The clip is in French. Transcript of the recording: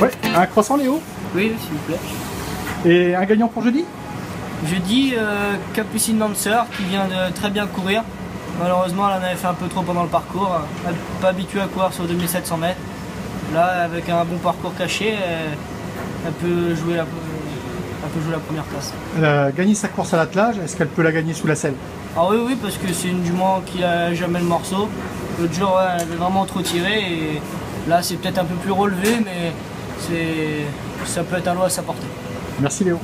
Ouais, un croissant Léo Oui, s'il vous plaît. Et un gagnant pour jeudi Jeudi, euh, Capucine Dancer qui vient de très bien courir. Malheureusement, elle en avait fait un peu trop pendant le parcours. Elle n'est pas habituée à courir sur 2700 mètres. Là, avec un bon parcours caché, elle, peut jouer la, elle peut jouer la première place. Elle a gagné sa course à l'attelage, est-ce qu'elle peut la gagner sous la selle? Ah oui, oui, parce que c'est une jument qui a jamais le morceau. L'autre jour, elle avait vraiment trop tiré et là, c'est peut-être un peu plus relevé, mais ça peut être un lot à sa portée. Merci Léo.